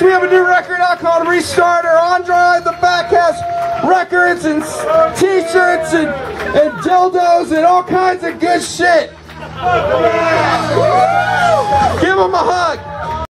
We. We have a new record out called Restarter. Andre the back has records and t-shirts and, and dildos and all kinds of good shit. Give him a hug.